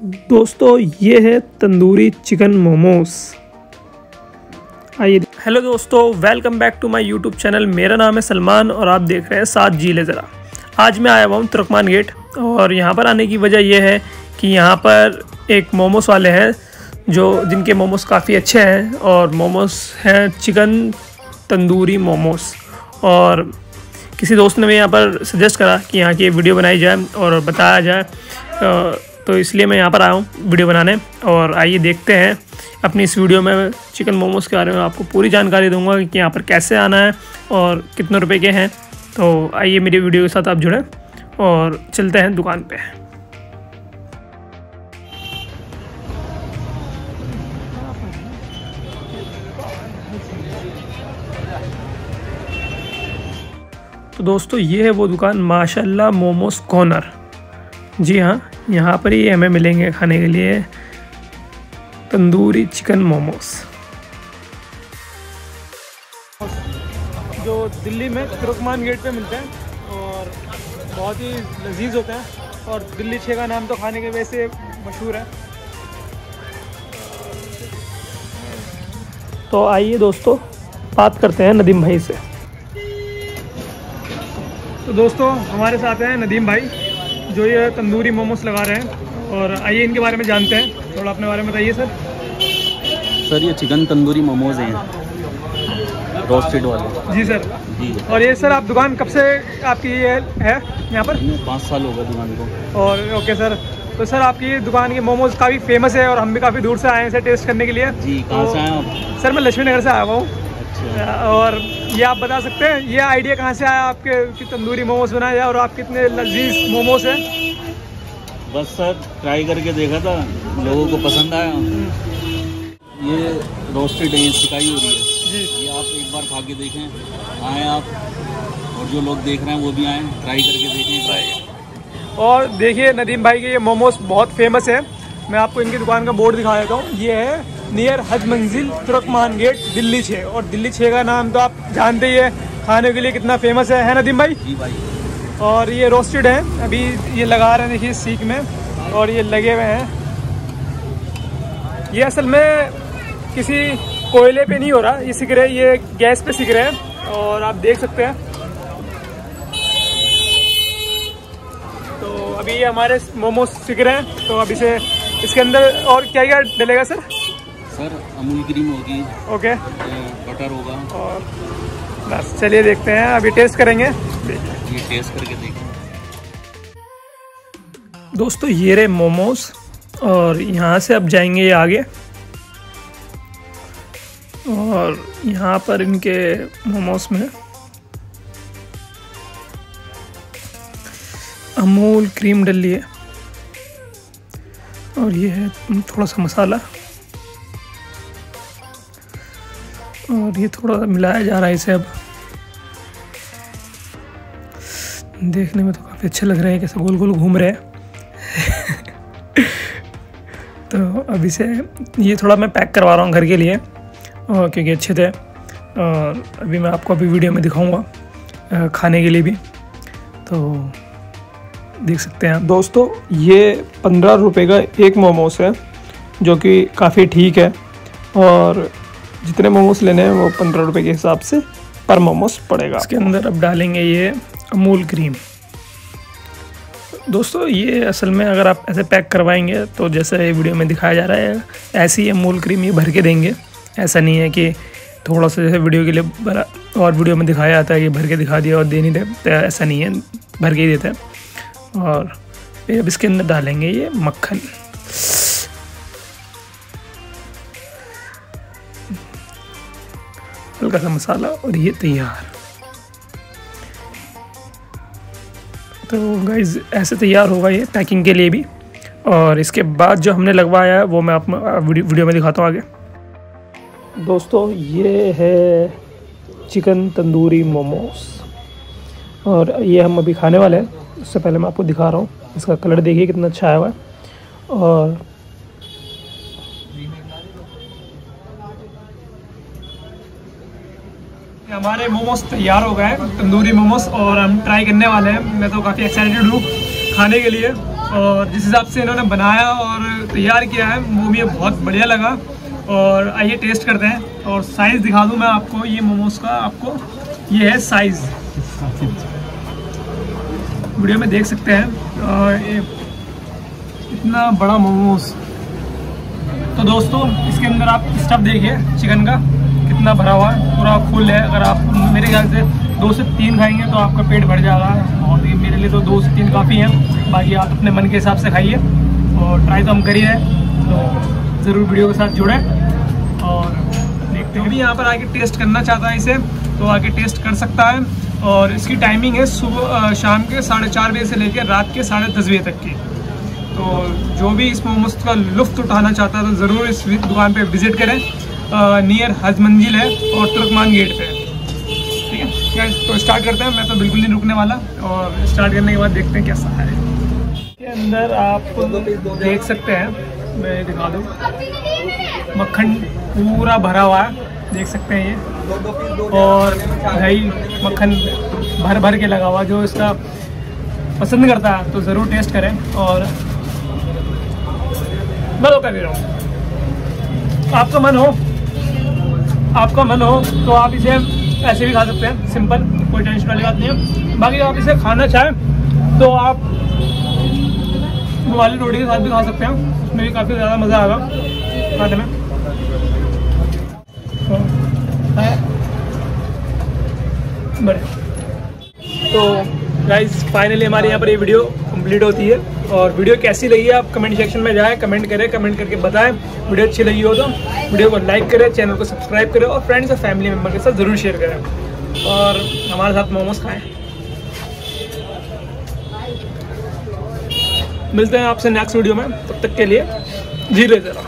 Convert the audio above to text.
दोस्तों, ये है तंदूरी चिकन मोमोस। आइए हेलो दोस्तों welcome back to my YouTube channel मेरा नाम है सलमान और आप देख रहे हैं सात जीले ज़रा। आज मैं आया हुआ हूँ तुर्कमान गेट और यहाँ पर आने की वजह यह है कि यहाँ पर एक मोमोस वाले हैं जो जिनके मोमोस काफ़ी अच्छे हैं और मोमोस हैं चिकन तंदूरी मोमोस। और किसी दोस्त ने भी यहाँ पर सजेस्ट करा कि यहाँ की वीडियो बनाई जाए और बताया जाए तो इसलिए मैं यहाँ पर आया हूँ वीडियो बनाने। और आइए देखते हैं अपनी इस वीडियो में चिकन मोमोज़ के बारे में आपको पूरी जानकारी दूँगा कि यहाँ पर कैसे आना है और कितने रुपए के हैं। तो आइए मेरी वीडियो के साथ आप जुड़ें और चलते हैं दुकान पे। तो दोस्तों, ये है वो दुकान माशाल्लाह मोमोस कॉर्नर। जी हाँ यहाँ पर ही हमें मिलेंगे खाने के लिए तंदूरी चिकन मोमोस। जो दिल्ली में तुर्कमान गेट पे मिलते हैं और बहुत ही लजीज होते हैं और दिल्ली छे का नाम तो खाने के वैसे मशहूर है। तो आइए दोस्तों बात करते हैं नदीम भाई से। तो दोस्तों हमारे साथ हैं नदीम भाई। जो ये तंदूरी मोमोस लगा रहे हैं। और आइए इनके बारे में जानते हैं। थोड़ा अपने बारे में बताइए सर। सर ये चिकन तंदूरी मोमोज हैं। रोस्टेड वाले। जी सर। जी। और ये सर आप दुकान कब से आपकी ये है? यहाँ पर? पाँच साल हो गए दुकान को। और ओके सर। तो सर आपकी दुकान के मोमोज काफ़ी फ़ेमस है और हम भी काफ़ी दूर से आए हैं इसे टेस्ट करने के लिए। जी कहाँ तो, से आए आप? सर मैं लक्ष्मी नगर से आया हुआ हूँ। और ये आप बता सकते हैं ये आइडिया कहाँ से आया? आपके कि तंदूरी मोमोज बनाए जाए और आप कितने लजीज मोमोज हैं? बस सर ट्राई करके देखा था लोगों को पसंद आया। ये रोस्टेड है सिकाई हो रही है। जी। ये आप एक बार खा के देखें। आए आप और जो लोग देख रहे हैं वो भी आए ट्राई करके देखें ट्राई और देखिए नदीम भाई के ये मोमोज बहुत फ़ेमस है। मैं आपको इनकी दुकान का बोर्ड दिखा देता हूँ। ये है नियर हज मंजिल तुरकमान गेट दिल्ली छः और दिल्ली छः का नाम तो आप जानते ही है खाने के लिए कितना फ़ेमस है है नदीम भाई जी भाई। और ये रोस्टेड है अभी ये लगा रहे हैं देखिए सीख में और ये लगे हुए हैं। ये असल में किसी कोयले पे नहीं हो रहा ये सीख रहे ये गैस पे सीख रहे हैं और आप देख सकते हैं। तो अभी ये हमारे मोमोज सीख रहे हैं तो अभी से इसके अंदर और क्या क्या डलेगा सर? सर अमूल क्रीम होगी ओके बटर होगा। और बस चलिए देखते हैं अभी टेस्ट करेंगे। ये टेस्ट करके देखें। दोस्तों ये रहे मोमोज और यहाँ से अब जाएँगे ये आगे। और यहाँ पर इनके मोमोज में अमूल क्रीम डली है और ये है थोड़ा सा मसाला। और ये थोड़ा मिलाया जा रहा है इसे अब। देखने में तो काफ़ी अच्छे लग रहे हैं कैसे गोल गोल घूम रहे हैं। तो अभी से ये थोड़ा मैं पैक करवा रहा हूँ घर के लिए, और क्योंकि अच्छे थे, और अभी मैं आपको अभी वीडियो में दिखाऊँगा खाने के लिए भी। तो देख सकते हैं दोस्तों, ये पंद्रह रुपये का एक मोमोस है, जो कि काफ़ी ठीक है, और जितने मोमोस लेने हैं वो पंद्रह रुपये के हिसाब से पर मोमोस पड़ेगा। इसके अंदर अब डालेंगे ये अमूल क्रीम। दोस्तों, ये असल में अगर आप ऐसे पैक करवाएँगे तो जैसे ये वीडियो में दिखाया जा रहा है, ऐसी ही अमूल क्रीम ये भर के देंगे। ऐसा नहीं है कि थोड़ा सा जैसे वीडियो के लिए भरा और वीडियो में दिखाया जाता है कि भर के दिखा दिया और दे नहीं दे तो ऐसा नहीं है, भर के ही देते हैं। और फिर अब इसके अंदर डालेंगे ये मक्खन। हल्का सा मसाला और ये तैयार। तो गाइज़ ऐसे तैयार होगा ये पैकिंग के लिए भी। और इसके बाद जो हमने लगवाया है, वो मैं आप वीडियो में दिखाता हूँ आगे। दोस्तों, ये है चिकन तंदूरी मोमोस। और ये हम अभी खाने वाले हैं। उससे पहले मैं आपको दिखा रहा हूँ। इसका कलर देखिए कितना अच्छा आया हुआ है। और हमारे मोमोज तैयार हो गए तंदूरी मोमोज और हम ट्राई करने वाले हैं। मैं तो काफ़ी एक्साइटेड हूँ खाने के लिए। और जिस हिसाब से इन्होंने बनाया और तैयार किया है, वो मुझे बहुत बढ़िया लगा। और आइए टेस्ट करते हैं। और साइज़ दिखा दूँ मैं आपको, ये मोमोज का आपको। ये है साइज़ वीडियो में देख सकते हैं। और इतना बड़ा मोमोज तो दोस्तों, इसके अंदर आप स्टफ़ देखिए चिकन का। कितना भरा हुआ है, पूरा फुल है। अगर आप मेरे ख्याल से दो से तीन खाएँगे तो आपका पेट भर जाएगा। और ये मेरे लिए तो दो से तीन काफ़ी हैं। बाकी आप अपने मन के हिसाब से खाइए और ट्राई तो हम कर रहे तो ज़रूर वीडियो के साथ जुड़ें और देखते हैं। भी यहाँ पर आके टेस्ट करना चाहता है इसे तो आके टेस्ट कर सकता है। और इसकी टाइमिंग है सुबह शाम के साढ़े चार बजे से लेकर रात के साढ़े दस बजे तक की। तो जो भी इस मोमोज का लुफ्त उठाना चाहता है तो ज़रूर इस दुकान पे विज़िट करें। नियर हज मंजिल है और तुर्कमान गेट पे ठीक है? तो स्टार्ट करते हैं। मैं तो बिल्कुल नहीं रुकने वाला और स्टार्ट करने के बाद देखते हैं कैसा है। के अंदर आप देख सकते हैं। मैं दिखा दूँ। मक्खन पूरा भरा हुआ है। देख सकते हैं ये। और दही मक्खन भर भर के लगा हुआ जो इसका पसंद करता है तो ज़रूर टेस्ट करें और मैं तो कह रहा हूँ। आपका मन हो आपका मन हो तो आप इसे ऐसे भी खा सकते हैं। सिंपल कोई टेंशन वाली बात नहीं है। बाकी आप इसे खाना चाहें तो आप वाली रोटी के साथ भी खा सकते हैं। उसमें भी काफ़ी ज़्यादा मज़ा आएगा खाने में। बड़े तो गाइज़ फाइनली हमारे यहाँ पर ये वीडियो कंप्लीट होती है। और वीडियो कैसी लगी है, आप कमेंट सेक्शन में जाएँ कमेंट करें कमेंट करके बताएँ। वीडियो अच्छी लगी हो तो वीडियो को लाइक करें चैनल को सब्सक्राइब करें और फ्रेंड्स और फैमिली मेंबर के साथ ज़रूर शेयर करें। और हमारे साथ मोमोज खाएँ। मिलते हैं आपसे नेक्स्ट वीडियो में। तब तक के लिए ले ज़रा।